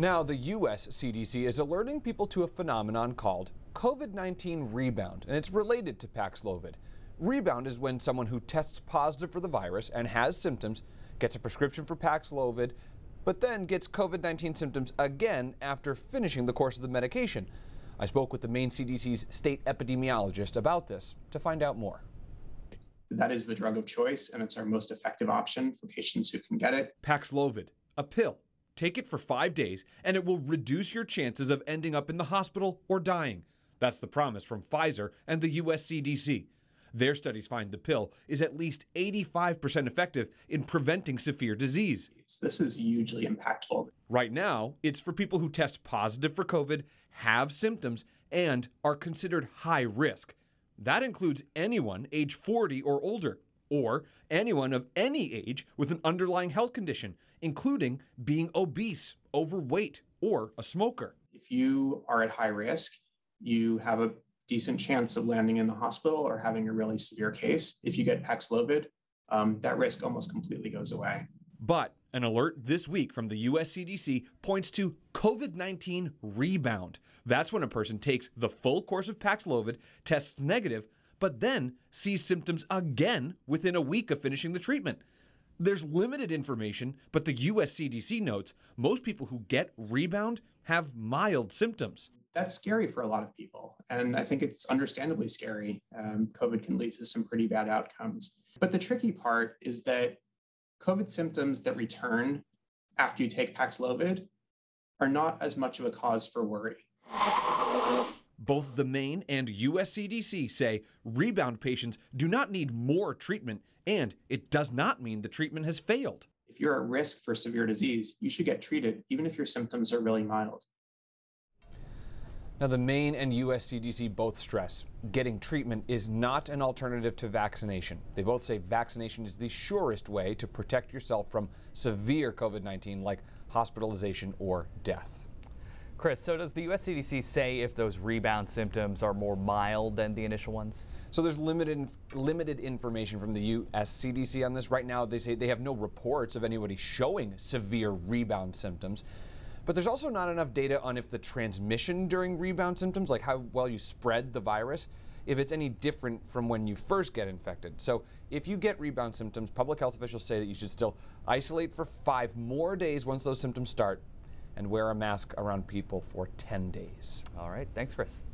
Now, the U.S. CDC is alerting people to a phenomenon called COVID 19 rebound, and it's related to Paxlovid. Rebound is when someone who tests positive for the virus and has symptoms gets a prescription for Paxlovid, but then gets COVID 19 symptoms again after finishing the course of the medication. I spoke with the Maine CDC's state epidemiologist about this to find out more. That is the drug of choice, and it's our most effective option for patients who can get it. Paxlovid, a pill. Take it for five days, and it will reduce your chances of ending up in the hospital or dying. That's the promise from Pfizer and the US CDC. Their studies find the pill is at least 85% effective in preventing severe disease. This is hugely impactful. Right now, it's for people who test positive for COVID, have symptoms, and are considered high risk. That includes anyone age 40 or older, or anyone of any age with an underlying health condition, including being obese, overweight, or a smoker. If you are at high risk, you have a decent chance of landing in the hospital or having a really severe case. If you get Paxlovid, um, that risk almost completely goes away. But an alert this week from the US CDC points to COVID 19 rebound. That's when a person takes the full course of Paxlovid, tests negative, but then sees symptoms again within a week of finishing the treatment. There's limited information, but the US CDC notes most people who get rebound have mild symptoms that's scary for a lot of people. And I think it's understandably scary. Um, COVID can lead to some pretty bad outcomes. But the tricky part is that COVID symptoms that return after you take Paxlovid are not as much of a cause for worry. Both the Maine and USCDC say rebound patients do not need more treatment, and it does not mean the treatment has failed. If you're at risk for severe disease, you should get treated, even if your symptoms are really mild. Now, the Maine and USCDC both stress getting treatment is not an alternative to vaccination. They both say vaccination is the surest way to protect yourself from severe COVID 19 like hospitalization or death. Chris, so does the U.S. CDC say if those rebound symptoms are more mild than the initial ones? So there's limited limited information from the U.S. CDC on this. Right now, they say they have no reports of anybody showing severe rebound symptoms. But there's also not enough data on if the transmission during rebound symptoms, like how well you spread the virus, if it's any different from when you first get infected. So if you get rebound symptoms, public health officials say that you should still isolate for five more days once those symptoms start and wear a mask around people for 10 days. All right. Thanks, Chris.